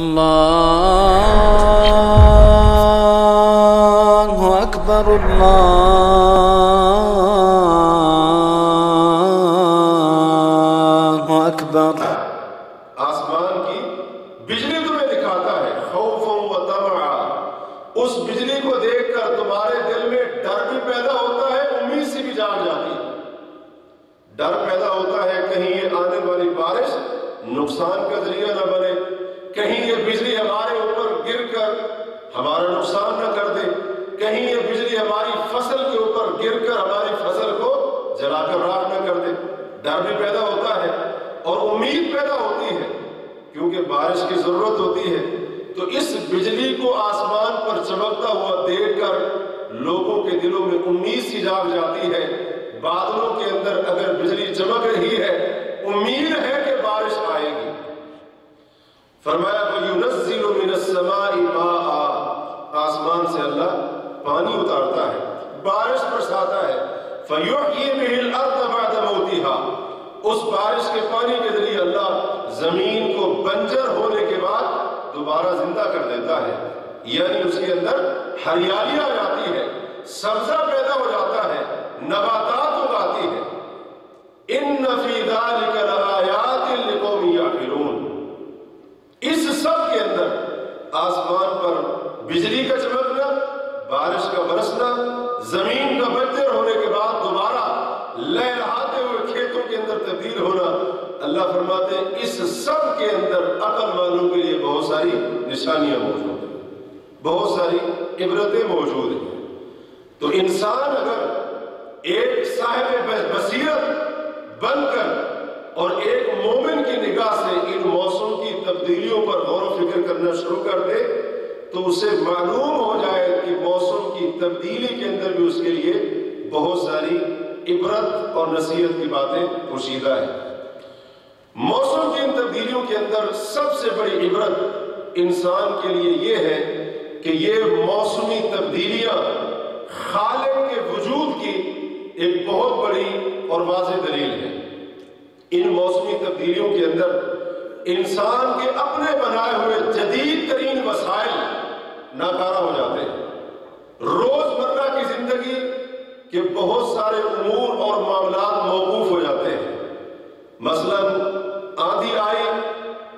الله. أكبر الله. پانی کے ذریعے اللہ زمین کو بنجر ہونے کے بعد دوبارہ زندہ کر دیتا ہے۔ یعنی اس کے اندر ہریالی آ جاتی ہے سبزہ پیدا ہو جاتا ہے، نباتات اگاتی ہے ان فی ذلک لآیات لقوم یعقلون۔ اس سب کے اندر آسمان پر بجلی کا چمکنا، بارش کا برسنا، زمین کا بنجر ہونے کے بعد دوبارہ لہراتے ہوئے کھیتوں کے اندر تبدیل ہونا، اللہ فرماتے ہیں، اس سب کے اندر عقل والوں کے لیے بہت ساری نشانیاں موجود ہیں۔ بہت ساری عبرتیں موجود ہیں۔ تو انسان اگر ایک صاحب بصیرت بن کر اور ایک مومن کی نگاہ سے ان موسم کی تبدیلیوں پر غور و فکر کرنا شروع کر دے، تو اسے معلوم ہو جائے کہ موسم کی تبدیلی کے اندر بھی اس کے لیے بہت ساری عبرت اور نصیحت کی باتیں پوشیدہ ہیں۔ موسم کی ان تبدیلیوں کے اندر سب سے بڑی عبرت انسان کے لیے یہ ہے کہ یہ موسمی تبدیلیاں خالق کے وجود کی ایک بہت بڑی اور واضح دلیل ہے ان موسمی تبدیلیوں کے اندر انسان کے اپنے بنائے ہوئے جدید ترین وسائل ناکارہ ہو جاتے ہیں۔ روز مرہ کی زندگی کے بہت سارے امور اور معاملات موقوف ہو جاتے ہیں۔ مثلا آندھی آئی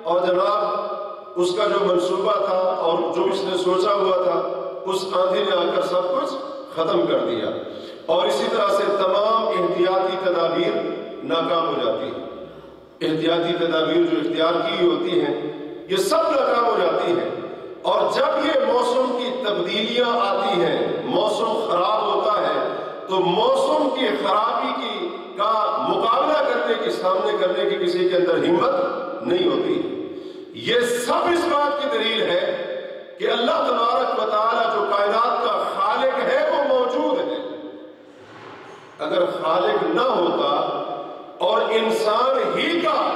اور جناب، اس کا جو منصوبہ تھا اور جو اس نے سوچا ہوا تھا، اس آندھی نے آ کر سب کچھ ختم کر دیا۔ اور اسی طرح سے تمام احتیاطی تدابیر ناکام ہو جاتی ہیں۔ احتیاطی تدابیر جو اختیار کی ہوتی ہیں، یہ سب ناکام ہو جاتی ہیں۔ اور جب یہ موسم کی تبدیلیاں آتی ہیں، موسم خراب ہوتا ہے تو موسم کی خرابی کی کا مقابلہ کرنے کے سامنے کرنے کی کسی کے اندر ہمت نہیں ہوتی۔ یہ سب اس بات کی دلیل ہے کہ اللہ تبارک و تعالی جو کائنات کا خالق ہے، وہ موجود ہے۔ اگر خالق نہ ہوتا اور انسان ہی کا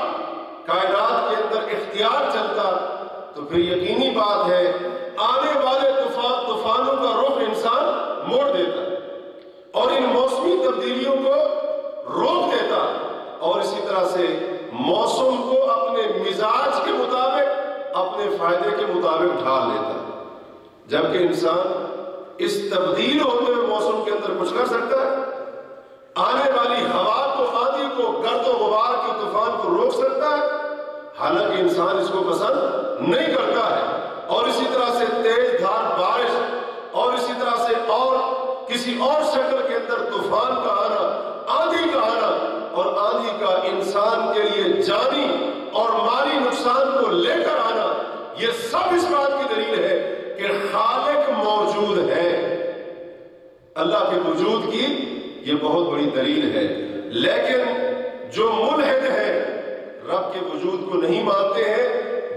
کائنات کے اندر اختیار چلتا، تو پھر یقینی بات ہے، آنے والے طوفان طوفانوں کا رخ انسان موڑ دیتا اور ان موسمی تبدیلیوں کو روک دیتا ہے۔ اور اسی طرح سے موسم کو اپنے مزاج کے مطابق، اپنے فائدے کے مطابق ڈھال لیتا ہے۔ جبکہ انسان اس تبدیل ہوتے ہوئے موسم کے اندر کچھ کر سکتا ہے۔ آنے والی ہوا کو، آندھی کو، گرد و غبار کے طوفان کو روک سکتا ہے۔ حالانکہ انسان اس کو پسند نہیں کرتا ہے۔ اور اسی طرح سے تیز دھار بارش، اور اسی طرح سے اور کسی اور طوفان کا آنا آندھی کا آنا، اور آندھی کا انسان کے لیے جانی اور مالی نقصان کو لے کر آنا، یہ سب اس بات کی دلیل ہے کہ خالق موجود ہے اللہ کے وجود کی یہ بہت بڑی دلیل ہے۔ لیکن جو ملحد ہے رب کے وجود کو نہیں مانتے ہیں،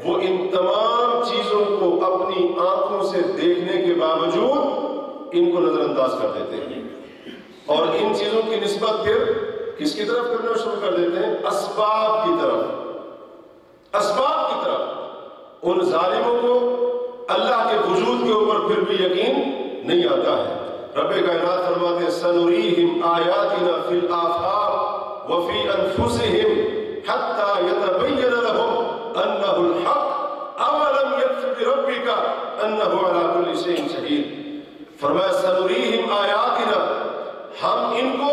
وہ ان تمام چیزوں کو اپنی آنکھوں سے دیکھنے کے باوجود ان کو نظر انداز کر دیتے ہیں۔ اور ان چیزوں کی نسبت پھر کس کی طرف کرنا شروع کر دیتے ہیں؟ اسباب کی طرف۔ اسباب کی طرف۔ ان ظالموں کو اللہ کے وجود کے اوپر پھر بھی یقین نہیں آتا ہے۔ رب کائنات فرماتے ہیں سنوریہم آیاتنا فی الآفاق وفی انفسہم حتی یتبین لهم انہ الحق، اولم ربك انه على كل شيء شهيد فرمایا، سنریہم آیاتنا ہم ان کو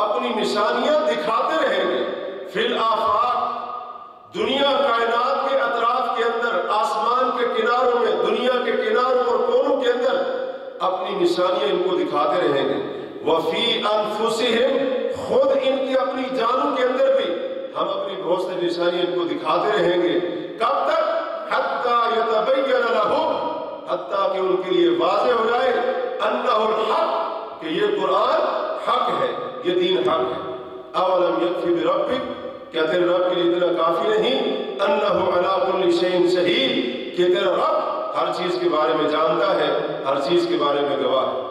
اپنی نشانیاں دکھاتے رہیں گے۔ فی الافاق دنیا کائنات کے اطراف کے اندر، آسمان کے کناروں میں، دنیا کے کناروں اور کونوں کے اندر اپنی نشانیاں ان کو دکھاتے رہیں گے۔ وفی انفسہم، خود ان کی اپنی جانوں کے اندر بھی ہم اپنی بہت سی نشانیاں ان کو دکھاتے رہیں گے۔ کب تک؟ حتی یتبین لہم، حتیٰ کہ ان کے لیے واضح ہو جائے انہ الحق کہ یہ قرآن حق ہے، یہ دین حق ہے۔ اولم یکفی بربک؟ کیا تیرے رب کے لیے اتنا کافی نہیں؟ انہ علا کل شیء شہید۔ کہ تیرا رب ہر چیز کے بارے میں جانتا ہے، ہر چیز کے بارے میں گواہ ہے۔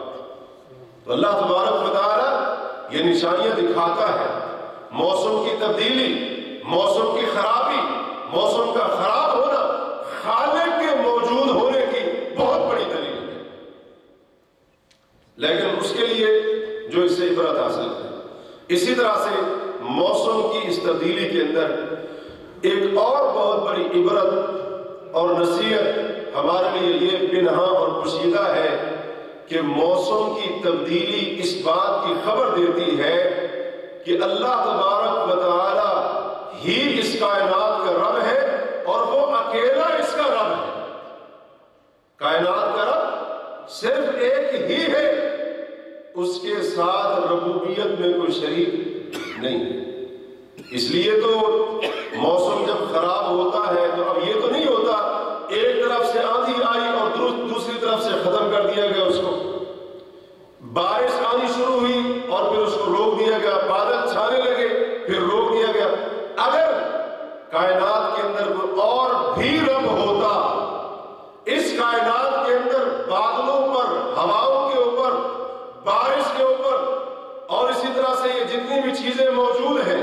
تو اللہ تبارک و تعالی یہ نشانیاں دکھاتا ہے۔ موسم کی تبدیلی، موسم کی خرابی موسم کا خراب ہونا خالق کے موجود ہونے کی بہت بڑی دلیل ہے لیکن اس کے لیے جو اس سے عبرت حاصل ہے اسی طرح سے موسم کی اس تبدیلی کے اندر ایک اور بہت بڑی عبرت اور نصیحت ہمارے لیے یہ بنہا اور پوشیدہ ہے کہ موسم کی تبدیلی اس بات کی خبر دیتی ہے کہ اللہ تبارک و تعالی ہی اس کائنات کا رب ہے اور وہ اکیلا اس کا رب ہے۔ کائنات کا رب صرف ایک ہی ہے۔ اس کے ساتھ ربوبیت میں کوئی شریک نہیں۔ اس لیے تو موسم جب خراب ہوتا ہے تو اب یہ تو نہیں ہوتا، ایک طرف سے آندھی آئی اور دوسری طرف سے ختم کر دیا گیا اس کو۔ بارش آنی شروع ہوئی اور پھر اس کو روک دیا گیا بادل چھانے لگے پھر روک دیا گیا اگر کائنات کے اندر کوئی اور بھی رب ہوتا اس کائنات کے اندر بادلوں پر ہواؤں کے اوپر بارش کے اوپر اور اسی طرح سے یہ جتنی بھی چیزیں موجود ہیں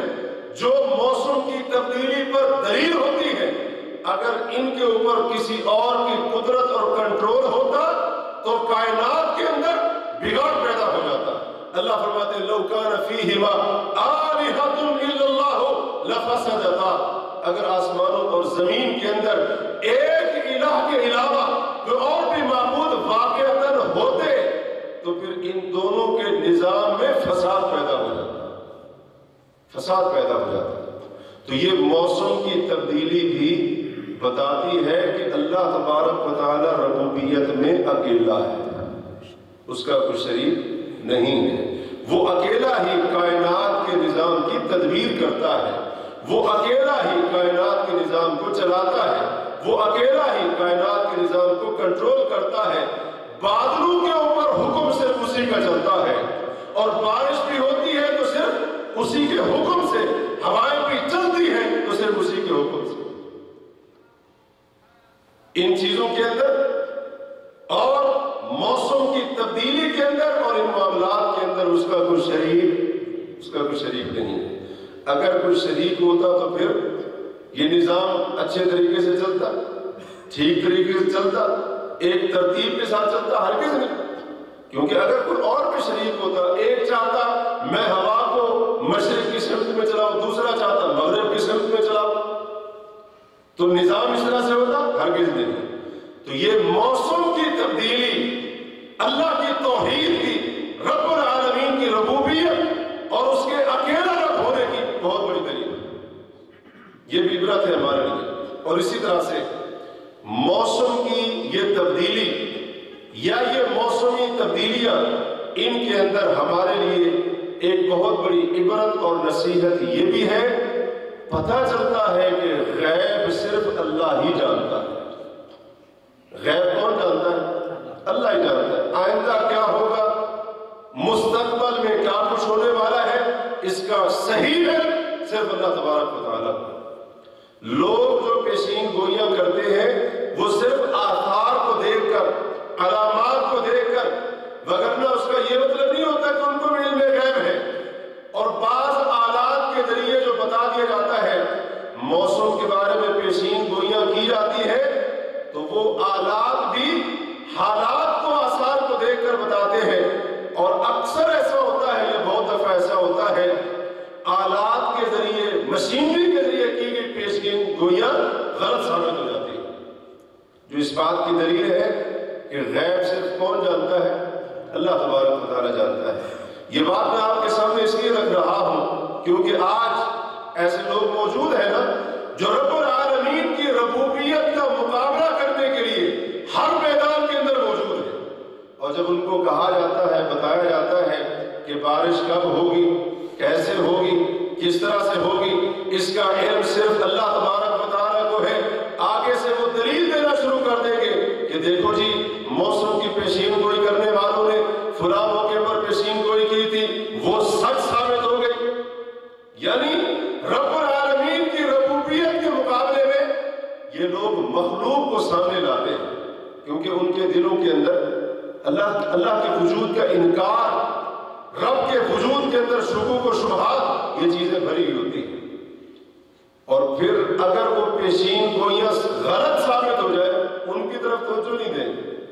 جو موسم کی تبدیلی پر دلیل ہوتی ہے اگر ان کے اوپر کسی اور کی قدرت اور کنٹرول ہوتا، تو کائنات کے اندر بگاڑ پیدا ہو جاتا۔ اللہ فرماتے لو کان فیہما آلہۃ الا اللہ لفسدتا۔ اگر آسمانوں اور زمین کے اندر ایک الہ کے علاوہ کوئی اور بھی معبود واقعتاً ہوتے، تو پھر ان دونوں کے نظام میں فساد پیدا ہو جاتا فساد پیدا ہو جاتا تو یہ موسم کی تبدیلی بھی بتاتی ہے کہ اللہ تبارک و تعالی ربوبیت میں اکیلا ہے۔ اس کا کوئی شریک نہیں ہے۔ وہ اکیلا ہی کائنات کے نظام کی تدبیر کرتا ہے۔ وہ اکیلا ہی کائنات کے نظام کو چلاتا ہے۔ وہ اکیلا ہی کائنات کے نظام کو کنٹرول کرتا ہے۔ بادلوں کے اوپر حکم صرف اسی کا چلتا ہے۔ اور بارش بھی ہوتی ہے اسی کے حکم سے ہوائیں بھی چلتی ہیں تو صرف اسی کے حکم سے۔ ان چیزوں کے اندر اور موسم کی تبدیلی کے اندر اور ان معاملات کے اندر اس کا کوئی شریک، اس کا کوئی شریک نہیں ہے۔ اگر کوئی شریک ہوتا تو پھر یہ نظام اچھے طریقے سے چلتا، ٹھیک طریقے سے چلتا، ایک ترتیب کے ساتھ چلتا ہر کس نہیں۔ کیونکہ اگر کوئی اور بھی شریک ہوتا، ایک چاہتا، میں ہوا مشرق کی سمت میں چلاؤں دوسرا چاہتا مغرب کی سمت میں چلاؤں تو نظام اس طرح سے ہوتا، ہرگز نہیں۔ تو یہ موسم کی تبدیلی، اللہ کی توحید کی، رب العالمین کی ربوبیت اور اس کے اکیلا رب ہونے کی بہت بڑی دلیل۔ ہے یہ بھی عبرت ہے ہمارے لیے۔ اور اسی طرح سے موسم کی یہ تبدیلی یا یہ موسمی تبدیلیاں ان کے اندر ہمارے لیے ایک بہت بڑی عبرت اور نصیحت یہ بھی ہے، پتہ چلتا ہے کہ غیب صرف اللہ ہی جانتا ہے۔ غیب کون جانتا ہے؟ اللہ ہی جانتا ہے۔ آئندہ کیا ہوگا؟ مستقبل میں کیا کچھ ہونے والا ہے؟ اس کا صحیح ہے، صرف اللہ تبارک و تعالیٰ۔ لوگ جو پیشین گوئیاں کرتے ہیں، وہ صرف آثار کو دیکھ کر علامات کو دیکھ کر وگرنہ اس کا یہ مطلب نہیں ہوتا کہ ان کو بھی علم غیب ہے اور بعض آلات کے ذریعے جو بتا دیا جاتا ہے موسم کے بارے میں پیشین گوئیاں کی جاتی ہے تو وہ آلات بھی حالات کو آثار کو دیکھ کر بتاتے ہیں اور اکثر ایسا ہوتا ہے یا بہت دفعہ ایسا ہوتا ہے آلات کے ذریعے مشینری کے ذریعے کی گئی پیشگین گوئیاں غلط ثابت ہو جاتی ہیں جو اس بات کی دلیل ہے کہ غیب صرف کون جانتا ہے اللہ تبارک و تعالیٰ جانتا ہے یہ بات میں آپ کے سامنے اس لیے رکھ رہا ہوں کیونکہ آج ایسے لوگ موجود ہیں نا جو رب العالمین کی ربوبیت کا مقابلہ کرنے کے لیے ہر میدان کے اندر موجود ہے اور جب ان کو کہا جاتا ہے بتایا جاتا ہے کہ بارش کب ہوگی کیسے ہوگی کس طرح سے ہوگی اس کا علم صرف اللہ تبارک و تعالیٰ کو ہے آگے سے وہ دلیل دینا شروع کر دیں گے کہ دیکھو جی موسم کی پیشین گوئی کرنے والوں نے فلاں موقع پر پیشین گوئی کی تھی وہ سچ ثابت ہو گئی یعنی رب العالمین کی ربوبیت کے مقابلے میں یہ لوگ مخلوق کو سامنے لاتے ہیں، کیونکہ ان کے دلوں کے اندر اللہ اللہ کے وجود کا انکار، رب کے وجود کے اندر شکوک و شبہات، یہ چیزیں بھری ہوئی ہوتی ہیں۔ اور پھر اگر وہ پیشین گوئیاں غلط ثابت ہو جائے ان کی طرف توجہ نہیں دیں گے۔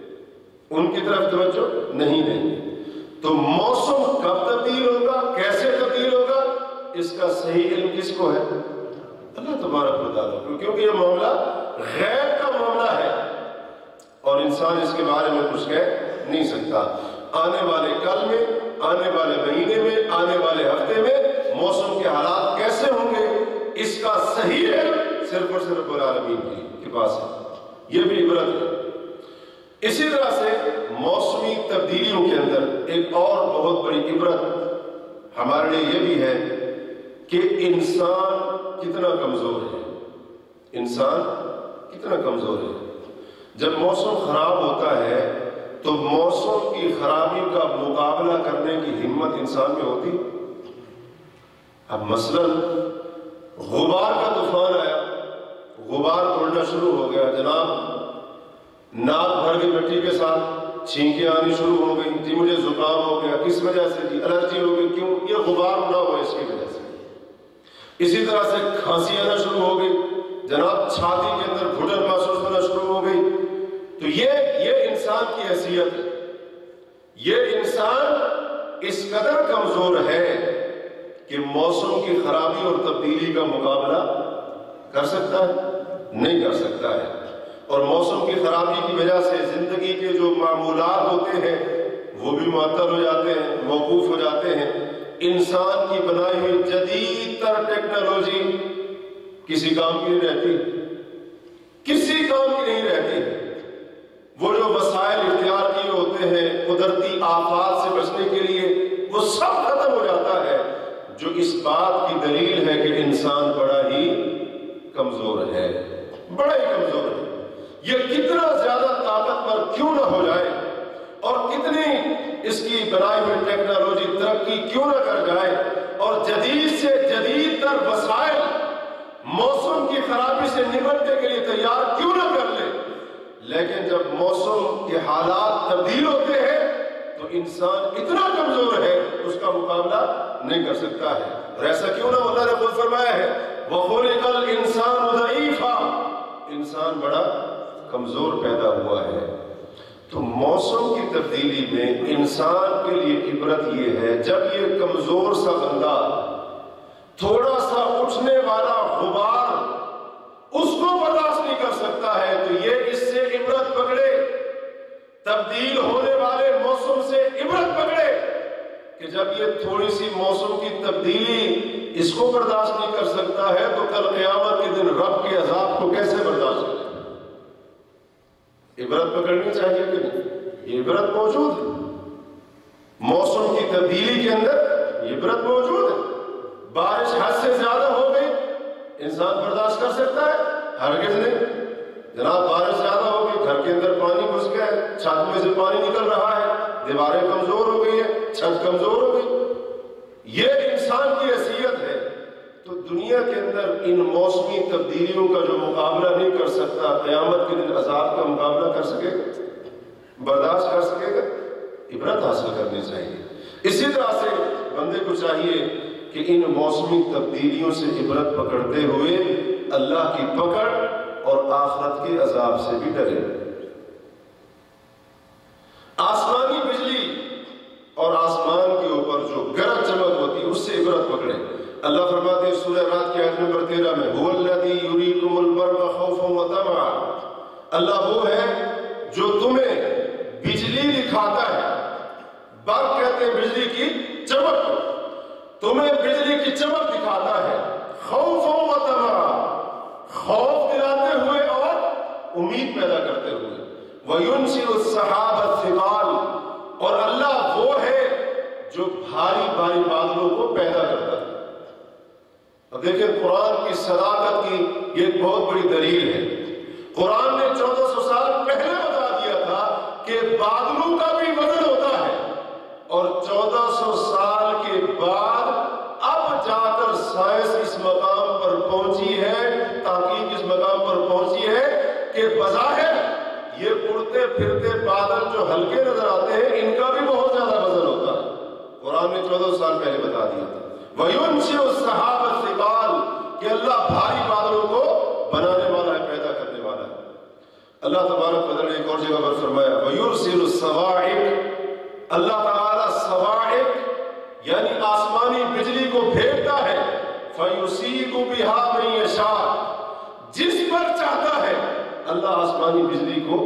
ان کی طرف توجہ نہیں دیں گے۔ تو موسم کب تبدیل ہوگا؟ کیسے تبدیل ہوگا؟ اس کا صحیح علم کس کو ہے؟ اللہ تبارک بتا دو کیونکہ یہ معاملہ غیر کا معاملہ ہے اور انسان اس کے بارے میں کچھ کہہ نہیں سکتا۔ آنے والے کل میں، آنے والے مہینے میں، آنے والے ہفتے میں موسم کے حالات کیسے ہوں گے؟ اس کا صحیح علم صرف اور صرف العالمین کے پاس ہے۔ یہ بھی عبرت ہے۔ اسی طرح سے موسمی تبدیلیوں کے اندر ایک اور بہت بڑی عبرت ہمارے لیے یہ بھی ہے کہ انسان کتنا کمزور ہے۔ انسان کتنا کمزور ہے۔ جب موسم خراب ہوتا ہے، تو موسم کی خرابی کا مقابلہ کرنے کی ہمت انسان میں ہوتی۔ اب مثلا غبار کا طوفان آیا۔ غبار اڑنا شروع ہو گیا۔ جناب، ناک بھر گئی مٹی کے ساتھ چھینکیں آنی شروع ہو گئی جی مجھے زکام ہو گیا۔ کس وجہ سے؟ جی الرجی ہو گئی۔ کیوں؟ یہ غبار اڑا ہوا اس کی وجہ سے۔ اسی طرح سے کھانسی آنا شروع ہو گئی۔ جناب، چھاتی کے اندر گھٹن محسوس ہونا شروع ہو گئی۔ تو یہ یہ انسان کی حیثیت ہے۔ یہ انسان اس قدر کمزور ہے کہ موسم کی خرابی اور تبدیلی کا مقابلہ کر سکتا ہے، نہیں کر سکتا ہے۔ اور موسم کی خرابی کی وجہ سے زندگی کے جو معمولات ہوتے ہیں، وہ بھی معطل ہو جاتے ہیں، موقوف ہو جاتے ہیں۔ انسان کی بنائی ہوئی جدید تر ٹیکنالوجی کسی کام کی نہیں رہتی۔ کسی کام کی نہیں رہتی۔ وہ جو وسائل اختیار کیے ہوتے ہیں قدرتی آفات سے بچنے کے لیے، وہ سب ختم ہو جاتا ہے۔ جو اس بات کی دلیل ہے کہ انسان بڑا ہی کمزور ہے۔ بڑا ہی کمزور ہے۔ یہ کتنا زیادہ طاقتور کیوں نہ ہو جائے؟ اور کتنی اس کی بنائی ہوئی ٹیکنالوجی ترقی کیوں نہ کر جائے؟ اور جدید سے جدید تر وسائل موسم کی خرابی سے نمٹنے کے لیے تیار کیوں نہ کر لے؟ لیکن جب موسم کے حالات تبدیل ہوتے ہیں، تو انسان اتنا کمزور ہے، اس کا مقابلہ نہیں کر سکتا ہے۔ اور ایسا کیوں نہ اللہ نے خود فرمایا ہے، وَخُلِقَ الْإِنسَانُ ضَعِيفًا۔ انسان بڑا کمزور پیدا ہوا ہے۔ تو موسم کی تبدیلی میں انسان کے لیے عبرت یہ ہے، جب یہ کمزور سا بندہ تھوڑا سا اٹھنے والا غبار اس کو برداشت نہیں کر سکتا ہے تو یہ اس سے عبرت پکڑے۔ تبدیل ہونے والے موسم سے عبرت پکڑے کہ جب یہ تھوڑی سی موسم کی تبدیلی اس کو برداشت نہیں کر سکتا ہے تو کل قیامت کے دن رب کے عذاب کو کیسے برداشت کرے؟ عبرت پکڑنی چاہیے کہ نہیں؟ یہ عبرت موجود ہے۔ موسم کی تبدیلی کے اندر عبرت موجود ہے۔ بارش حد سے زیادہ ہو گئی۔ انسان برداشت کر سکتا ہے؟ ہرگز نہیں۔ جناب، بارش زیادہ ہو گئی، گھر کے اندر پانی گھس گیا ہے، چھت میں سے پانی نکل رہا ہے، دیواریں کمزور ہو گئی ہیں، چھت کمزور ہو گئی۔ یہ انسان کی حیثیت ہے۔ تو دنیا کے اندر ان موسمی تبدیلیوں کا جو مقابلہ نہیں کر سکتا، قیامت کے دن عذاب کا مقابلہ کر سکے گا؟ برداشت کر سکے گا؟ عبرت حاصل کرنی چاہیے۔ اسی طرح سے بندے کو چاہیے کہ ان موسمی تبدیلیوں سے عبرت پکڑتے ہوئے اللہ کی پکڑ اور آخرت کے عذاب سے بھی ڈرے۔ آسمانی بجلی اور آسمان کے اوپر جو گرج چمک ہوتی ہے، اس سے عبرت پکڑے۔ اللہ فرماتے ہیں سورہ رات کی آیت نمبر تیرہ میں، هو الذی یریکم البرق خوفا و طمعا اللہ وہ ہے جو تمہیں بجلی دکھاتا ہے۔ برق کہتے ہیں بجلی کی چمک تمہیں بجلی کی چمک دکھاتا ہے۔ خوف و خوف دلاتے ہوئے اور امید پیدا کرتے ہوئے۔ وَيُنْسِلُ السَّحَابَ الثِّقَالِ۔ اور اللہ وہ ہے جو بھاری بھاری بادلوں کو پیدا کرتا ہے۔ اب دیکھیں قرآن کی صداقت کی یہ ایک بہت بڑی دلیل ہے۔ قرآن نے چودہ سو سال پہلے بتا دیا تھا کہ بادلوں کا بھی وزن ہوتا ہے۔ اور چودہ سو سال کے بعد جا کر سائنس اس مقام پر پہنچی ہے، تحقیق اس مقام پر پہنچی ہے کہ بظاہر یہ اڑتے پھرتے بادل جو ہلکے نظر آتے ہیں، ان کا بھی بہت زیادہ وزن ہوتا ہے۔ قرآن نے چودہ سال پہلے بتا دیا تھا۔ وَيُنْشِئُ السَّحَابَ الثِّقَالِ، کہ اللہ بھاری بادلوں کو بنانے والا ہے، پیدا کرنے والا ہے۔ اللہ تبارک و نے ایک اور جگہ پر فرمایا، وَيُرْسِلُ السَّوَاعِقِ، اللہ تعالیٰ سواعق یعنی آسمانی بجلی کو بھیجتا ہے فَيُسِيقُ بِهَا مَن يَشَاءُ جس پر چاہتا ہے، اللہ آسمانی بجلی کو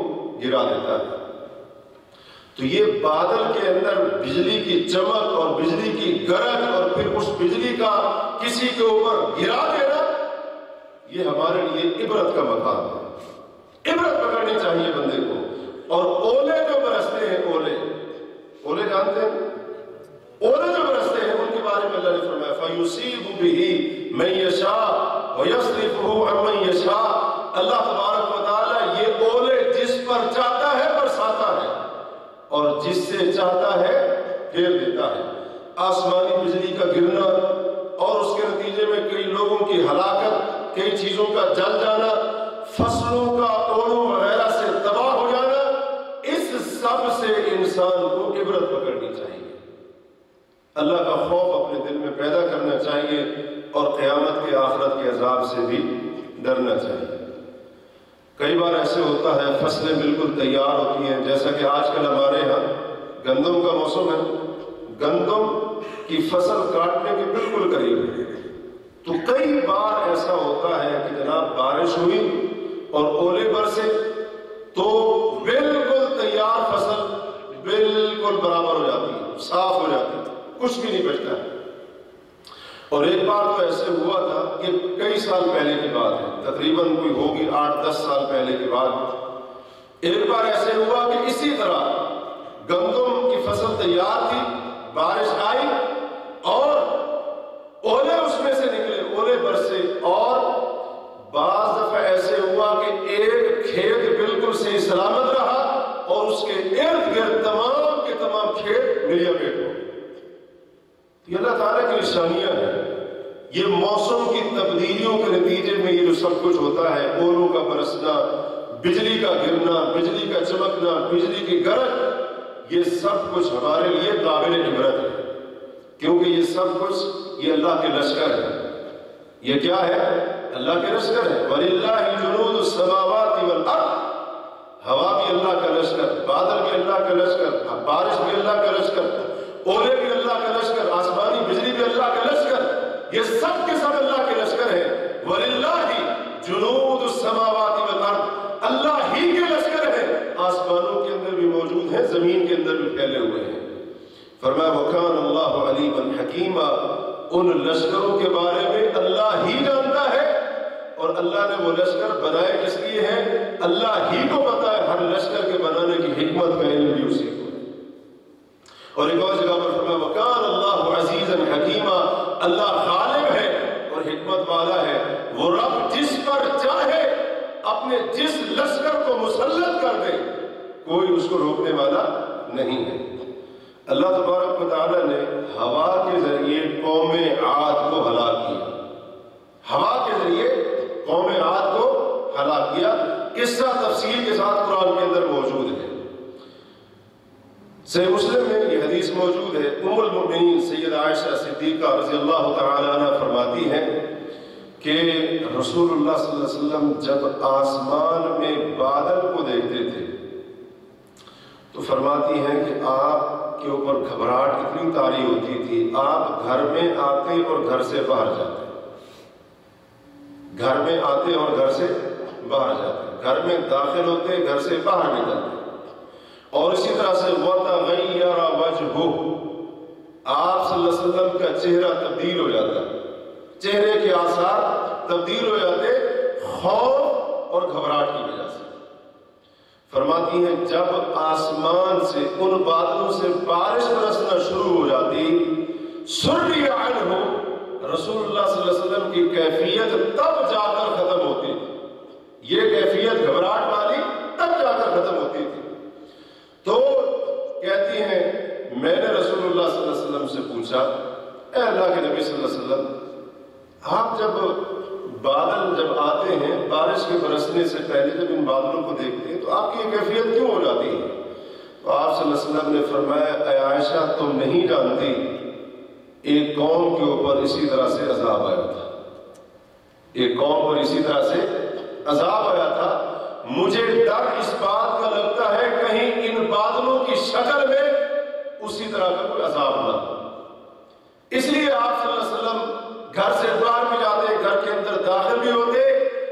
گرا دیتا ہے۔ تو یہ بادل کے اندر بجلی کی چمک اور بجلی کی گرج اور پھر اس بجلی کا کسی کے اوپر گرا دینا، یہ ہمارے لیے عبرت کا مقام ہے۔ عبرت پکڑنی چاہیے بندے کو۔ اور اولے جو برستے ہیں، اولے۔ اولے جانتے ہیں؟ اولے جو برستے ہیں ان کے بارے میں اللہ نے فرمایا، فَيُصِيبُ بِهِ مَن يَشَاءُ وَيَصْرِفُهُ عَن مَن يَشَاءُ۔ اللہ تبارک و تعالی یہ اولے جس پر چاہتا ہے برساتا ہے، اور جس سے چاہتا ہے پھیر دیتا ہے۔ آسمانی بجلی کا گرنا اور اس کے نتیجے میں کئی لوگوں کی ہلاکت، کئی چیزوں کا جل جانا، فصلوں کا اوڑوں وغیرہ سے تباہ ہو جانا، اس سب سے انسان کو عبرت پکڑنی چاہیے۔ اللہ کا خوف اپنے دل میں پیدا کرنا چاہیے اور قیامت کے آخرت کے عذاب سے بھی ڈرنا چاہیے۔ کئی بار ایسے ہوتا ہے، فصلیں بالکل تیار ہوتی ہیں، جیسا کہ آج کل ہمارے یہاں گندم کا موسم ہے۔ گندم کی فصل کاٹنے کے بالکل قریب ہے۔ تو کئی بار ایسا ہوتا ہے کہ جناب بارش ہوئی اور اولے برسے تو بالکل تیار فصل بالکل برابر ہو جاتی ہے، صاف ہو جاتی ہے۔ کچھ بھی نہیں بچتا۔ اور ایک بار تو ایسے ہوا تھا کہ کئی سال پہلے کی بات ہے۔ تقریباً کوئی ہوگی آٹھ، دس سال پہلے کی بات۔ ایک بار ایسے ہوا کہ اسی طرح گندم کی فصل تیار تھی، بارش آئی اور اولے اس میں سے نکلے، اولے برسے۔ اور بعض دفعہ ایسے ہوا کہ ایک کھیت بالکل صحیح سلامت رہا اور اس کے ارد گرد تمام کے تمام کھیت ملیا پیٹ ہو یہ اللہ تعالیٰ کی نشانیاں ہیں یہ موسم کی تبدیلیوں کے نتیجے میں یہ جو سب کچھ ہوتا ہے اولوں کا برسنا، بجلی کا گرنا، بجلی کا چمکنا، بجلی کی گرج، یہ سب کچھ ہمارے لیے قابل عبرت ہے۔ کیونکہ یہ سب کچھ یہ اللہ کے لشکر ہے یہ کیا ہے؟ اللہ کے لشکر ہے وَلِلَّهِ جُنُودُ السَّمَاوَاتِ وَالْأَرْضِ۔ ہوا بھی اللہ کا لشکر، بادل بھی اللہ کا لشکر، بارش بھی اللہ کا لشکر، اولے بھی اللہ کا لشکر، آسمانی بجلی بھی اللہ کا لشکر۔ یہ سب کے سب اللہ کے لشکر ہے وَلِلَّهِ جُنُودُ السَّمَاوَاتِ وَالْأَرْضِ اللہ ہی کے لشکر ہے آسمانوں کے اندر بھی موجود ہیں، زمین کے اندر بھی پھیلے ہوئے ہیں۔ فرمایا، وَكَانَ اللَّهُ عَلِيمًا حَكِيمًا۔ ان لشکروں کے بارے میں اللہ ہی جانتا ہے۔ اور اللہ نے وہ لشکر بنائے کس لیے ہیں؟ اللہ ہی کو پتا ہے، ہر لشکر کے بنانے کی حکمت کا علم بھی اسی کو اور ایک اور جگہ پر فرمایا، وَكَانَ اللَّهُ عَزِيزًا حَكِيمًا۔ اللہ غالب ہے اور حکمت والا ہے وہ رب جس پر چاہے اپنے جس لشکر کو مسلط کر دے، کوئی اس کو روکنے والا نہیں ہے۔ اللہ تبارک و تعالیٰ نے ہوا کے ذریعے قوم عاد کو ہلاک کیا۔ ہوا کے ذریعے قوم عاد کو ہلاک کیا۔ قصہ تفصیل کے ساتھ قرآن کے اندر موجود ہے۔ صحیح مسلم میں یہ حدیث موجود ہے۔ ام المؤمنین سید عائشہ صدیقہ رضی اللہ تعالی عنہ فرماتی ہیں کہ رسول اللہ صلی اللہ علیہ وسلم جب آسمان میں بادل کو دیکھتے تھے تو فرماتی ہیں کہ آپ کے اوپر گھبراہٹ اتنی تاری ہوتی تھی، آپ گھر میں آتے اور گھر سے باہر جاتے۔ گھر میں آتے اور گھر سے باہر جاتے۔ گھر میں داخل ہوتے، گھر سے باہر نکلتے۔ اور اسی طرح سے وَتَغَيَّرَ وَجْهُ آپ صلی اللہ علیہ وسلم کا چہرہ تبدیل ہو جاتا۔ ہے چہرے کے آثار تبدیل ہو جاتے خوف اور گھبراہٹ کی وجہ سے۔ فرماتی ہیں، جب آسمان سے ان بادلوں سے بارش برسنا شروع ہو جاتی سرلی عین ہو رسول اللہ صلی اللہ علیہ وسلم کی کیفیت تب جا کر ختم ہوتی تھی۔ یہ کیفیت گھبراہٹ والی تب جا کر ختم ہوتی تھی۔ تو کہتی ہیں، میں نے رسول اللہ صلی اللہ علیہ وسلم سے پوچھا، اے اللہ کے نبی صلی اللہ علیہ وسلم آپ جب بادل جب آتے ہیں، بارش کے برسنے سے پہلے جب ان بادلوں کو دیکھتے ہیں تو آپ کی یہ کیفیت کیوں ہو جاتی ہے؟ تو آپ صلی اللہ علیہ وسلم نے فرمایا، اے عائشہ، تم نہیں جانتی ایک قوم کے اوپر اسی طرح سے عذاب آیا تھا۔ ایک قوم پر اسی طرح سے عذاب آیا تھا۔ مجھے ڈر اس بات کا لگتا ہے، کہیں ان بادلوں کی شکل میں اسی طرح کا کوئی عذاب نہ ہو۔ اس لیے آپ صلی اللہ علیہ وسلم گھر سے باہر بھی جاتے، گھر کے اندر داخل بھی ہوتے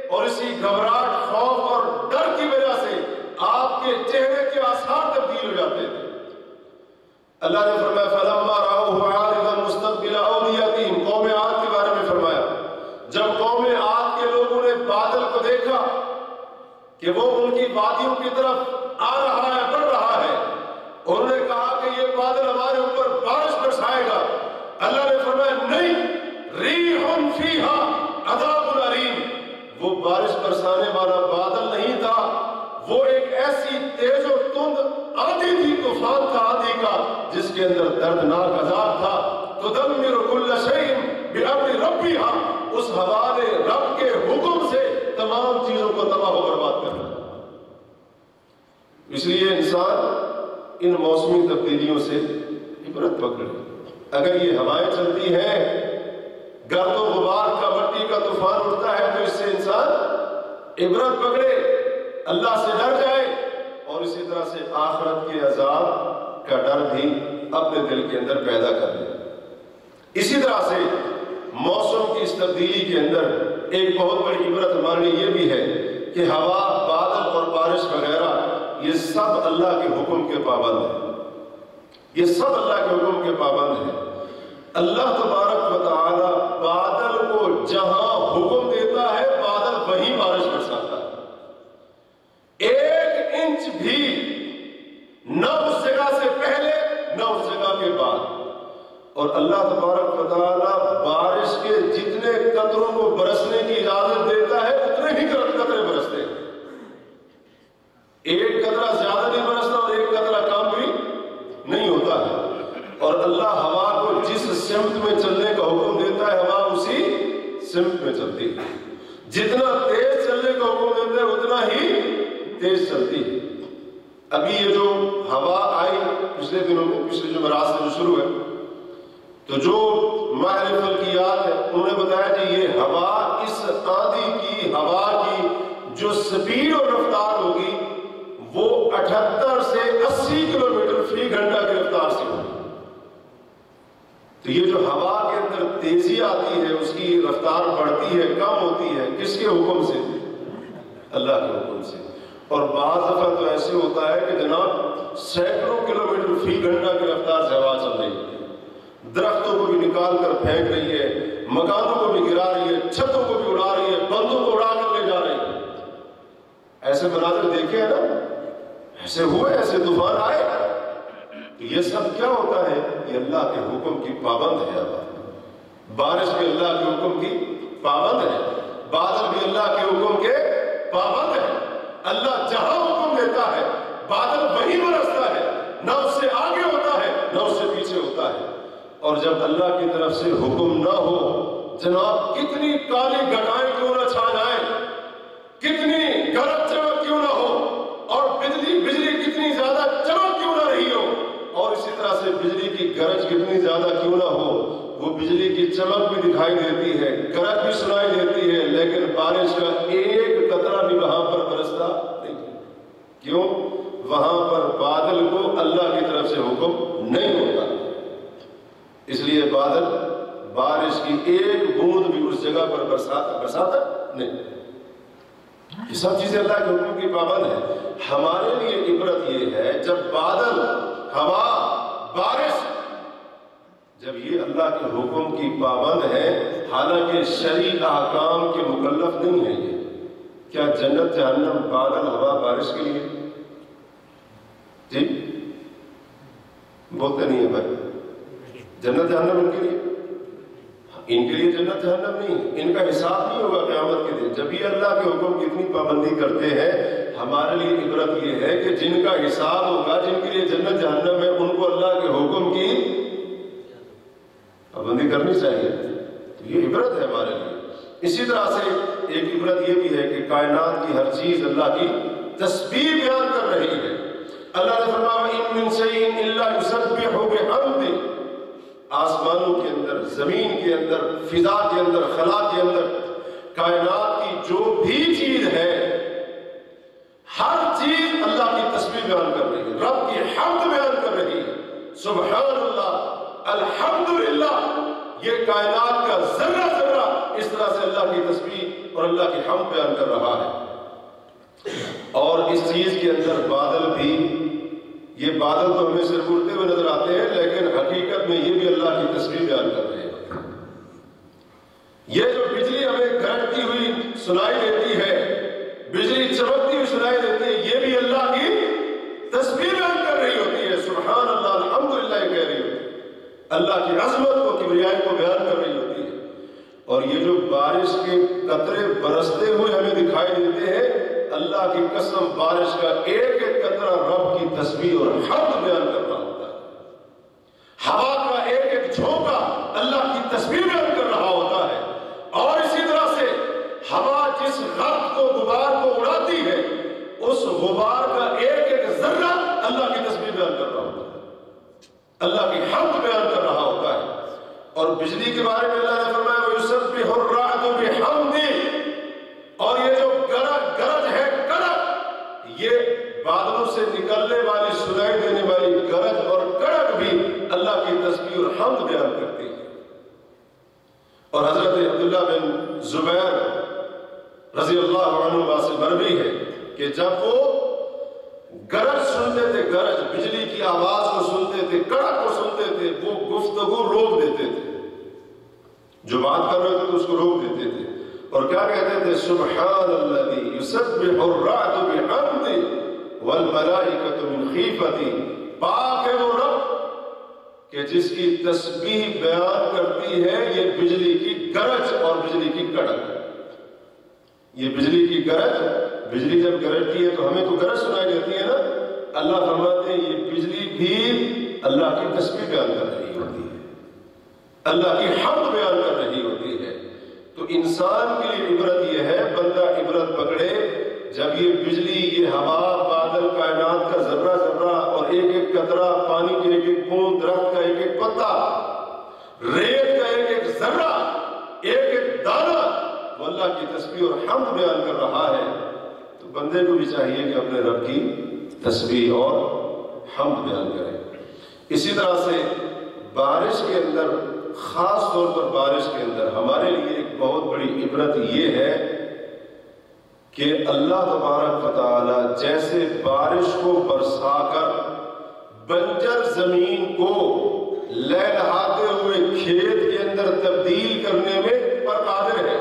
اور اسی گھبراہٹ، خوف اور ڈر کی وجہ سے آپ کے چہرے کے آثار تبدیل ہو جاتے تھے۔ اللہ نے فرمایا، فلما راؤه عارضا مستقبل اوديتهم قوم عاد کے بارے میں فرمایا۔ جب قوم عاد کے لوگوں نے بادل کو دیکھا کہ وہ ان کی وادیوں کی طرف آ رہا ہے رہا برسانے والا بادل نہیں تھا، وہ ایک ایسی تیز و تند آدھی تھی، طوفان کا آدھی کا، جس کے اندر دردناک عذاب تھا۔ تدمر کل شیء بامر ربها اس ہوا نے رب کے حکم سے تمام چیزوں کو تباہ و برباد کرنا اس لیے انسان ان موسمی تبدیلیوں سے عبرت پکڑے۔ اگر یہ ہوائیں چلتی ہیں، گرد و غبار کا، مٹی کا طوفان اٹھتا ہے، تو اس سے انسان عبرت پکڑے، اللہ سے ڈر جائے اور اسی طرح سے آخرت کے عذاب کا ڈر بھی اپنے دل کے اندر پیدا کر لے اسی طرح سے موسم کی اس تبدیلی کے اندر ایک بہت بڑی عبرت ہمارے لیے یہ بھی ہے کہ ہوا، بادل اور بارش وغیرہ یہ سب اللہ کے حکم کے پابند ہیں۔ یہ سب اللہ کے حکم کے پابند ہیں۔ اللہ تبارک و تعالی بادل کو جہاں حکم دیتا ہے بادل وہی بارش برساتا ہے ایک انچ بھی نہ اس جگہ سے پہلے نہ اس جگہ کے بعد اور اللہ تبارک و بارش کے جتنے قطروں کو برسنے کی اجازت دیتا ہے، اتنے ہی قطرے برستے ہیں۔ ایک قطرہ زیادہ نہیں برستا اور ایک قطرہ کم بھی نہیں ہوتا ہے۔ اور اللہ ہوا کو جس سمت میں چلنے کا حکم دیتا ہے، ہوا اسی سمت میں چلتی ہے۔ جتنا تیز چلنے کا حکم دیتا ہے، اتنا ہی تیز چلتی ہے ابھی یہ جو ہوا آئی پچھلے دنوں میں پچھلے جو مراز سے جو شروع ہے تو جو ماہر فلکیات ہے انہوں نے بتایا کہ یہ ہوا اس آندھی کی ہوا کی جو سپیڈ اور رفتار ہوگی، وہ اٹھہتر سے اسی کلومیٹر فی گھنٹہ کی رفتار سے ہوگی۔ تو یہ جو ہوا کے اندر تیزی آتی ہے، اس کی رفتار بڑھتی ہے، کم ہوتی ہے، کس کے حکم سے؟ اللہ کے حکم سے۔ اور بعض دفعہ تو ایسے ہوتا ہے کہ جناب سینکڑوں کلومیٹر فی گھنٹہ کی رفتار سے ہوا چل رہی ہے۔ درختوں کو بھی نکال کر پھینک رہی ہے، مکانوں کو بھی گرا رہی ہے، چھتوں کو بھی اڑا رہی ہے، بندوں کو اڑا کر لے جا رہی ہے۔ ایسے مناظر دیکھے ہیں نا؟ ایسے ہوئے، ایسے طوفان آئے۔ تو یہ سب کیا ہوتا ہے؟ یہ اللہ کے حکم کی پابند ہے۔ بارش بھی اللہ کے حکم کی پابند ہے۔ بادل بھی اللہ کے حکم کے پابند ہے۔ اللہ جہاں حکم دیتا ہے، بادل وہی برستا ہے۔ نہ اس سے آگے ہوتا ہے، نہ اس سے پیچھے ہوتا ہے۔ اور جب اللہ کی طرف سے حکم نہ ہو، جناب، کتنی کالی گٹائیں کیوں نہ چھا جائیں؟ کتنی گرج چمک کیوں نہ ہو؟ اور بجلی بجلی کتنی زیادہ چمک کیوں نہ رہی ہو؟ اور اسی طرح سے بجلی کی گرج کتنی زیادہ کیوں نہ ہو، وہ بجلی کی چمک بھی دکھائی دیتی ہے، گرج بھی سنائی دیتی ہے، لیکن بارش کا ایک قطرہ بھی وہاں پر برستا نہیں۔ کیوں؟ وہاں پر بادل کو اللہ کی طرف سے حکم نہیں ہوتا۔ اس لیے بادل بارش کی ایک بوند بھی اس جگہ پر برساتا برساتا نہیں۔ یہ سب چیزیں اللہ کے حکم کی پابند ہے ہمارے لیے عبرت یہ ہے، جب بادل، ہوا، بارش، جب یہ اللہ کے حکم کی پابند ہے حالانکہ شرعی احکام کے مکلف نہیں ہے یہ۔ کیا جنت، جہنم، بادل، ہوا، بارش کے لیے؟ جی؟ بولتے نہیں ہے بھائی۔ جنت جہنم ان کے لیے۔ ان کے لیے جنت جہنم نہیں، ان کا حساب نہیں ہوگا قیامت کے دن۔ جب یہ اللہ کے حکم کی اتنی پابندی کرتے ہیں، ہمارے لیے عبرت یہ ہے کہ جن کا حساب ہوگا، جن کے لیے جنت جہنم ہے، ان کو اللہ کے حکم کی پابندی کرنی چاہیے۔ تو یہ عبرت ہے ہمارے لیے۔ اسی طرح سے ایک عبرت یہ بھی ہے کہ کائنات کی ہر چیز اللہ کی تسبیح بیان کر رہی ہے۔ اللہ نے فرمایا، ان من شیء الا یسبح بحمد آسمانوں کے اندر، زمین کے اندر، فضا کے اندر، خلا کے اندر، کائنات کی جو بھی چیز ہے، ہر چیز اللہ کی تسبیح بیان کر رہی ہے، رب کی حمد بیان کر رہی ہے۔ سبحان اللہ الحمدللہ، یہ کائنات کا ذرہ ذرہ اس طرح سے اللہ کی تسبیح اور اللہ کی حمد بیان کر رہا ہے۔ اور اس چیز کے اندر بادل بھی یہ بادل تو ہمیں صرف اڑتے ہوئے نظر آتے ہیں، لیکن حقیقت میں یہ بھی اللہ کی تصویر بیان کر رہے ہیں۔ یہ جو بجلی ہمیں گرجتی ہوئی سنائی دیتی ہے، بجلی چمکتی ہوئی سنائی دیتی ہے، یہ بھی اللہ کی تصویر بیان کر رہی ہوتی ہے۔ سبحان اللہ، الحمدللہ یہ کہہ رہی ہوتی ہے۔ اللہ کی عظمت کو، کبریائی کو بیان کر رہی ہوتی ہے۔ اور یہ جو بارش کے قطرے برستے ہوئے ہمیں دکھائی دیتے ہیں، اللہ کی قسم بارش کا ایک ایک قطرہ رب کی تصویر اور حمد بیان کر رہا ہوتا ہے۔ ہوا کا ایک ایک جھونکا اللہ کی تصویر بیان کر رہا ہوتا ہے۔ اور اسی طرح سے ہوا جس غرب کو غبار کو اڑاتی ہے، اس غبار کا ایک ایک ذرہ اللہ کی تصویر بیان کر رہا ہوتا ہے۔ اللہ کی حمد بیان کر رہا ہوتا ہے۔ اور بجلی کے بارے میں اللہ نے فرمایا وَيُسَبِّحُ الرَّعْدُ بِحَمْدِ اور یہ جو گرج گرج ہے کڑک یہ بادلوں سے نکلنے والی سنائی دینے والی گرج اور کڑک بھی اللہ کی تسبیح اور حمد بیان کرتی ہے اور حضرت عبداللہ بن زبیر رضی اللہ عنہ سے مروی ہے کہ جب وہ گرج سنتے تھے، گرج، بجلی کی آواز کو سنتے تھے، کڑک کو سنتے تھے، وہ گفتگو روک دیتے تھے۔ جو بات کر رہے تھے تو اس کو روک دیتے تھے۔ اور کیا کہتے تھے؟ سبحان الذي يسبح الرعد بحمده والملائكة من خيفته پاک ہے وہ کہ جس کی تسبیح بیان کرتی ہے، یہ بجلی کی گرج اور بجلی کی کڑک یہ بجلی کی گرج، بجلی جب گرجتی ہے تو ہمیں تو گرج سنائی دیتی ہے نا۔ اللہ فرماتے ہیں، یہ بجلی بھی اللہ کی تسبیح بیان کر رہی ہوتی ہے۔ اللہ کی حمد بیان کر رہی ہوتی ہے۔ تو انسان کے لیے عبرت یہ ہے، بندہ عبرت پکڑے، جب یہ بجلی، یہ ہوا، بادل، کائنات کا ذرہ ذرہ اور ایک قطرہ پانی کی ایک ایک بوند، درخت کا ایک ایک پتا، ریت کا ایک ایک ذرہ، ایک ایک دانہ وہ اللہ کی تسبیح اور حمد بیان کر رہا ہے۔ تو بندے کو بھی چاہیے کہ اپنے رب کی تسبیح اور حمد بیان کرے۔ اسی طرح سے بارش کے اندر، خاص طور پر بارش کے اندر، ہمارے لیے ایک بہت بڑی عبرت یہ ہے کہ اللہ تبارک و تعالی جیسے بارش کو برسا کر بنجر زمین کو لہلاتے ہوئے کھیت کے اندر تبدیل کرنے میں پر قادر ہے۔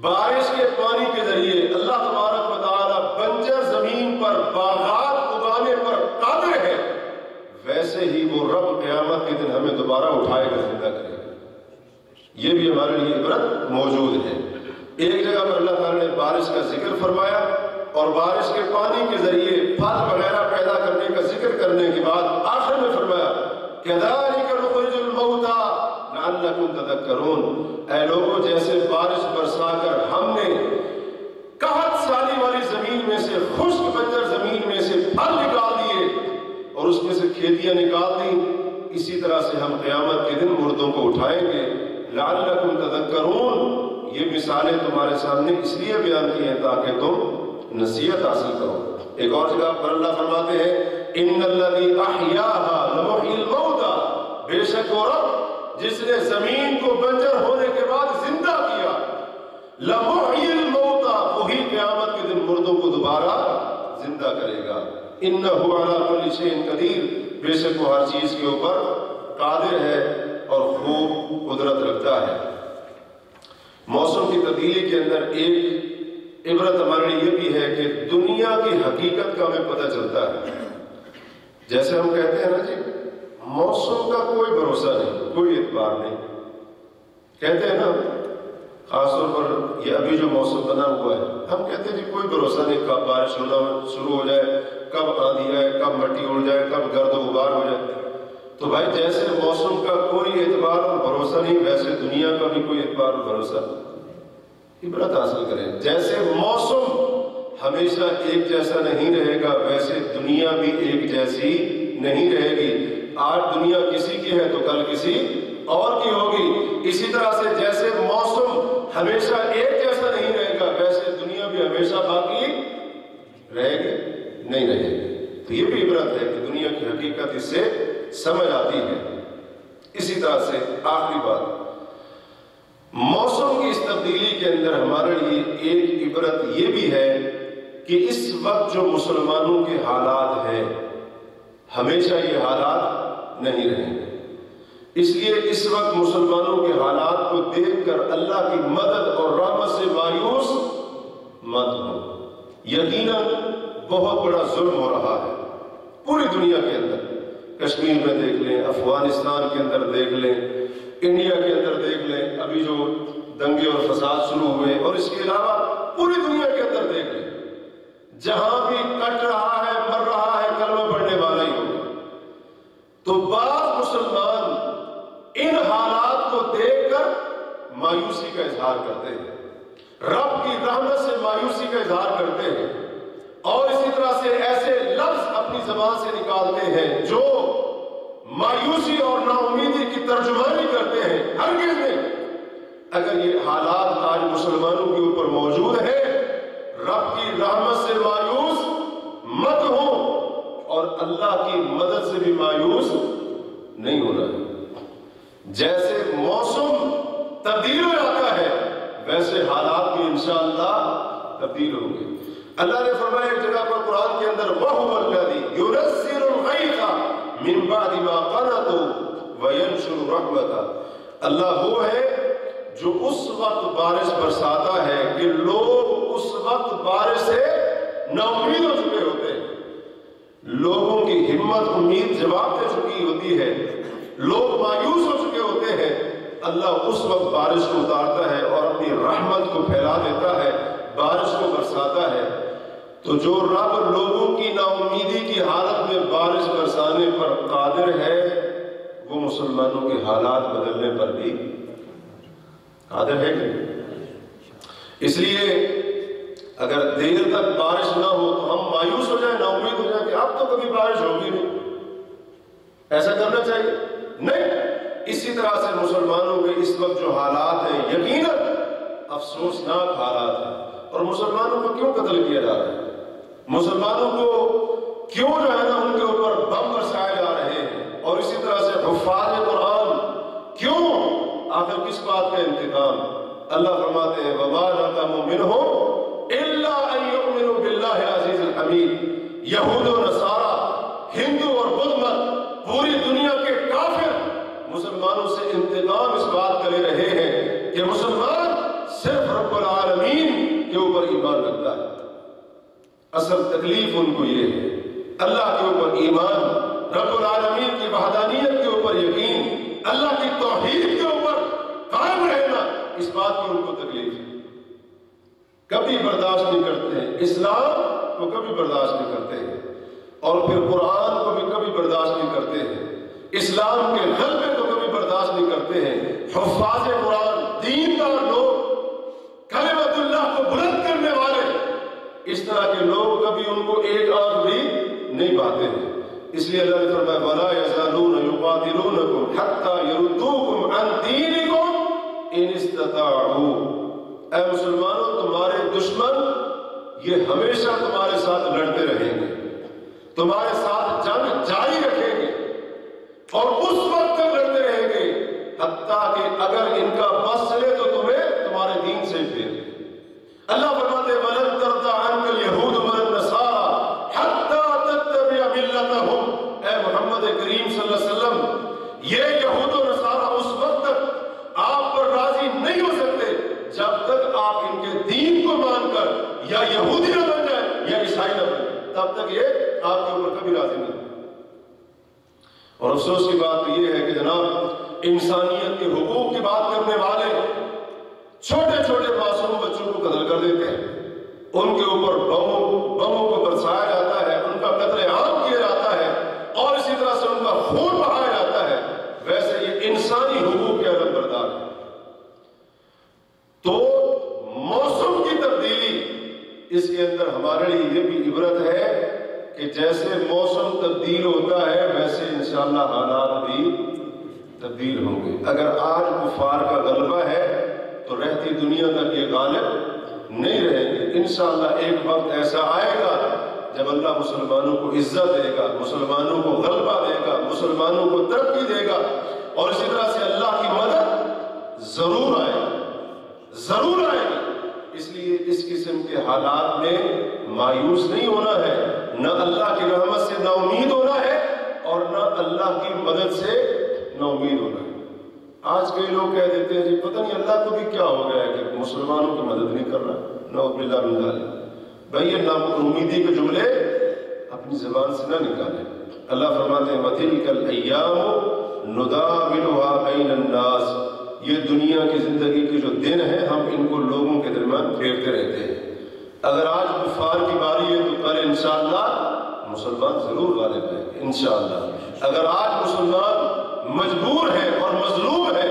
بارش کے پانی کے ذریعے اللہ تبارک و تعالی بنجر زمین پر باغات اگانے پر قادر ہے۔ ویسے ہی وہ رب قیامت کے دن ہمیں دوبارہ اٹھائے گا، زندہ کرے گا۔ یہ بھی ہمارے لیے عبرت موجود ہے۔ ایک جگہ پر اللہ تعالیٰ نے بارش کا ذکر فرمایا اور بارش کے پانی کے ذریعے پھل وغیرہ پیدا کا ذکر کرنے کے بعد آخر میں فرمایا كَذَلِكَ نُخْرِجُ الْمَوْتَى لَعَلَّكُمْ تَذَكَّرُونَ اے لوگوں، جیسے بارش برسا کر ہم نے قحط سالی والی زمین میں سے خشک بنجر زمین میں سے پھل نکال دیے اور اس میں سے کھیتیاں نکال دیں، اسی طرح سے ہم قیامت کے دن مردوں کو اٹھائیں گے. لعلکم تذکرون. یہ مثالیں تمہارے سامنے اس لیے بیان کی ہیں تاکہ تم نصیحت حاصل کرو. ایک اور جگہ پر اللہ فرماتے ہیں ان الذي احیاها لمحی الموتى بے شک وہ رب جس نے زمین کو بنجر ہونے کے بعد زندہ کیا۔ لمحی الموتى، وہی قیامت کے دن مردوں کو دوبارہ زندہ کرے گا۔ انه على كل شيء قدیر بے شک وہ ہر چیز کے اوپر قادر ہے اور خوب قدرت رکھتا ہے۔ موسم کی تبدیلی کے اندر ایک عبرت ہمارے لیے یہ بھی ہے کہ دنیا کی حقیقت کا ہمیں پتہ چلتا ہے۔ جیسے ہم کہتے ہیں نا جی موسم کا کوئی بھروسہ نہیں، کوئی اعتبار نہیں۔ کہتے ہیں نا، خاص طور پر یہ ابھی جو موسم بنا ہوا ہے، ہم کہتے ہیں جی کوئی بھروسہ نہیں، کب بارش ہونا شروع ہو جائے، کب آندھی آئے، کب مٹی اڑ جائے، کب گرد و غبار ہو جائے۔ تو بھائی، جیسے موسم کا کوئی اعتبار اور بھروسہ نہیں، ویسے دنیا کا بھی کوئی اعتبار اور بھروسہ نہیں۔ عبرت حاصل کریں۔ جیسے موسم ہمیشہ ایک جیسا نہیں رہے گا، ویسے دنیا بھی ایک جیسی نہیں رہے گی۔ آج دنیا کسی کی ہے تو کل کسی اور کی ہوگی۔ اسی طرح سے جیسے موسم ہمیشہ ایک جیسا نہیں رہے گا، ویسے دنیا بھی ہمیشہ باقی رہے گی، نہیں رہے گی۔ تو یہ بھی عبرت ہے کہ دنیا کی حقیقت اس سے سمجھ آتی ہے۔ اسی طرح سے آخری بات۔ موسم کی اس تبدیلی کے اندر ہمارے لیے ایک عبرت یہ بھی ہے کہ اس وقت جو مسلمانوں کے حالات ہیں، ہمیشہ یہ حالات نہیں رہیں گے۔ اس لیے اس وقت مسلمانوں کے حالات کو دیکھ کر اللہ کی مدد اور رحمت سے مایوس مت ہو۔ یقیناً بہت بڑا ظلم ہو رہا ہے۔ پوری دنیا کے اندر۔ کشمیر میں دیکھ لیں، افغانستان کے اندر دیکھ لیں۔ انڈیا کے اندر دیکھ لیں، ابھی جو دنگے اور فساد شروع ہوئے، اور اس کے علاوہ پوری دنیا کے اندر دیکھ لیں، جہاں بھی کٹ رہا ہے، مر رہا ہے کلمہ پڑھنے والا ہی ہوگا تو بعض مسلمان ان حالات کو دیکھ کر مایوسی کا اظہار کرتے ہیں۔ رب کی رحمت سے مایوسی کا اظہار کرتے ہیں۔ اور اسی طرح سے ایسے لفظ اپنی زبان سے نکالتے ہیں جو مایوسی اور نا ترجمانی کرتے ہیں ہر چیز میں اگر یہ حالات آج مسلمانوں کے اوپر موجود ہے رب کی رحمت سے مایوس مت ہو اور اللہ کی مدد سے بھی مایوس نہیں ہونا۔ ہے جیسے موسم تبدیل ہو جاتا ہے، ویسے حالات بھی انشاءاللہ تبدیل ہوں گے۔ اللہ نے فرمایا، ایک جگہ پر قرآن کے اندر وہ وَهُوَ الَّذِي يُنَزِّلُ الْغَيْثَ مِن بَعْدِ مَا قَنَطُوا وَيَنشُرُ رَحْمَتَهُ۔ اللہ وہ ہے جو اس وقت بارش برساتا ہے کہ لوگ اس وقت بارش سے نا امید ہو چکے ہوتے ہیں۔ لوگوں کی ہمت، امید جواب دے چکی ہوتی ہے۔ لوگ مایوس ہو چکے ہوتے ہیں۔ اللہ اس وقت بارش کو اتارتا ہے اور اپنی رحمت کو پھیلا دیتا ہے، بارش کو برساتا ہے۔ تو جو رب لوگوں کی نا امیدی کی حالت میں بارش برسانے پر قادر ہے وہ مسلمانوں کے حالات بدلنے پر بھی قادر ہے۔ کہ اس لیے اگر دیر تک بارش نہ ہو تو ہم مایوس ہو جائیں نا امید ہو جائیں کہ اب تو کبھی بارش ہوگی نہیں۔ ایسا کرنا چاہیے۔ نہیں، اسی طرح سے مسلمانوں کے اس وقت جو حالات ہیں، یقیناً افسوسناک حالات ہیں۔ اور مسلمانوں کو کیوں قتل کیا جا رہا ہے؟ مسلمانوں کو کیوں جو ہے نا ان کے اوپر بم برسائے جا رہے ہیں اور اسی طرح سے حفاظ قرآن. کیوں؟ آخر کس بات کا انتقام؟ اللہ فرماتے ہیں، وما نقم منهم الا ان يؤمنوا بالله العزيز الحميد. یہود و نصارا ہندو اور بدھ مت، پوری دنیا کے کافر مسلمانوں سے انتقام اس بات کرے رہے ہیں کہ مسلمان صرف رب العالمین کے اوپر ایمان رکھتا ہے۔ اصل تکلیف ان کو یہ ہے، اللہ کے اوپر ایمان رب العالمین کی وحدانیت کے اوپر یقین، اللہ کی توحید کے اوپر قائم رہنا اس بات کی ان کو تکلیف ہے۔ کبھی برداشت نہیں کرتے ہیں۔ اسلام کو کبھی برداشت نہیں کرتے ہیں۔ اور پھر قرآن کو بھی کبھی برداشت نہیں کرتے ہیں۔ اسلام کے غلبے کو کبھی برداشت نہیں کرتے ہیں۔ حفاظ قرآن، دین دار لوگ کلمت اللہ کو بلند کرنے والے۔ اس طرح کے لوگ کبھی ان کو ایک آنکھ بھی نہیں پاتے ہیں۔ اس لیے اللہ نے فرمایا، ولا یزالون یقاتلونکم حتى يردوکم عن دینکم ان استطاعوا. اے مسلمانوں، تمہارے دشمن یہ ہمیشہ تمہارے ساتھ لڑتے رہیں گے۔ تمہارے ساتھ جنگ جاری رکھیں گے اور اس وقت تک لڑتے رہیں گے حتیٰ کہ اگر ان کا بس چلے تو تمہیں تمہارے دین سے پھر اللہ فرماتے ولن ترضى عنك اليهود ولا النصارى محمد کریم صلی اللہ علیہ وسلم یہ یہود و نصارہ اس وقت تک آپ پر راضی نہیں ہو سکتے جب تک آپ ان کے دین کو مان کر یا یہودی نہ بن جائے یا عیسائی نہ بن جائے تب تک یہ آپ کے اوپر کبھی راضی نہیں اور افسوس کی بات یہ ہے کہ جناب، انسانیت کے حقوق کی بات کرنے والے چھوٹے چھوٹے معصوم بچوں کو قتل کر دیتے ہیں۔ ان کے اوپر بموں بموں کو برسایا جاتا ہے، ان کا قتل عام کیا جاتا ہے اور اسی طرح سے ان کا خون بہایا جاتا ہے۔ ویسے یہ انسانی حقوق کے علم بردار ہے۔ تو موسم کی تبدیلی اس کے اندر ہمارے لیے یہ بھی عبرت ہے کہ جیسے موسم تبدیل ہوتا ہے، ویسے انشاءاللہ حالات بھی تبدیل ہوں گے۔ اگر آج کفار کا غلبہ ہے، تو رہتی دنیا تک یہ غالب نہیں رہیں گے۔ انشاءاللہ ایک وقت ایسا آئے گا جب اللہ مسلمانوں کو عزت دے گا، مسلمانوں کو غلبہ دے گا، مسلمانوں کو ترقی دے گا۔ اور اسی طرح سے اللہ کی مدد ضرور آئے گی، ضرور آئے گی۔ اس لیے اس قسم کے حالات میں مایوس نہیں ہونا ہے۔ نہ اللہ کی رحمت سے نا امید ہونا ہے اور نہ اللہ کی مدد سے نا امید ہونا ہے۔ آج کئی لوگ کہہ دیتے ہیں جی پتہ نہیں اللہ کو بھی کیا ہو گیا ہے کہ مسلمانوں کی مدد نہیں کر رہا۔ نہ باللہ من بھائی، یہ نا امیدی کے جملے اپنی زبان سے نہ نکالیں۔ اللہ فرماتے ہیں، وَتِلْكَ الْأَيَّامُ نُدَاوِلُهَا بَيْنَ النَّاسِ۔ یہ دنیا کی زندگی کے جو دن ہیں، ہم ان کو لوگوں کے درمیان پھیرتے رہتے ہیں۔ اگر آج کفار کی باری ہے تو کل انشاءاللہ مسلمان ضرور غالب ہے انشاءاللہ۔ اگر آج مسلمان مجبور ہے اور مظلوم ہے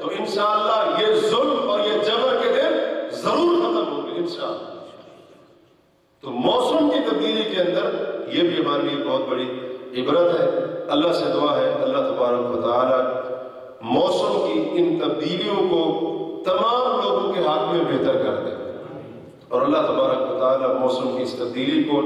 تو انشاءاللہ یہ ظلم اور یہ جبر کے دن ضرور ختم ہوں گے، انشاءاللہ۔ تو موسم کی تبدیلی کے اندر یہ بھی ہمارے لیے بہت بڑی عبرت ہے۔ اللہ سے دعا ہے اللہ تبارک و تعالی موسم کی ان تبدیلیوں کو تمام لوگوں کے ہاتھ میں بہتر کر دے اور اللہ تبارک و تعالی موسم کی اس تبدیلی کو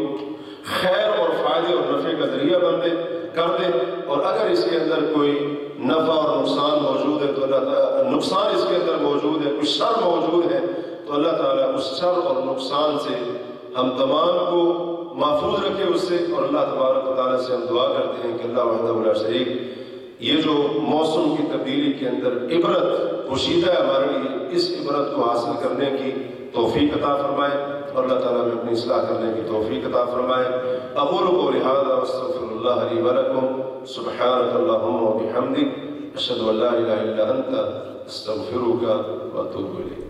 خیر اور فائدے اور نفع کا ذریعہ بن دے کر دے اور اگر اس کے اندر کوئی نفع اور نقصان موجود ہے تو اللہ تعالیٰ نقصان اس کے اندر موجود ہے کچھ شر موجود ہے تو اللہ تعالیٰ اس شر اور نقصان سے ہم تمام کو محفوظ رکھے اس سے اور اللہ تبارک و تعالیٰ سے ہم دعا کرتے ہیں کہ اللہ وحدہ اللہ شریک یہ جو موسم کی تبدیلی کے اندر عبرت پوشیدہ ہے ہمارے لیے، اس عبرت کو حاصل کرنے کی توفیق عطا فرمائے اور اللہ تعالیٰ میں اپنی اصلاح کرنے کی توفیق عطا فرمائے۔ اقول کو لہٰذا واستغفر اللہ علی ولکم سبحانک اللہم و بحمدک اشہد ان لا الہ الا انت استغفرک و اتوب الیک۔